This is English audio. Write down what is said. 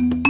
you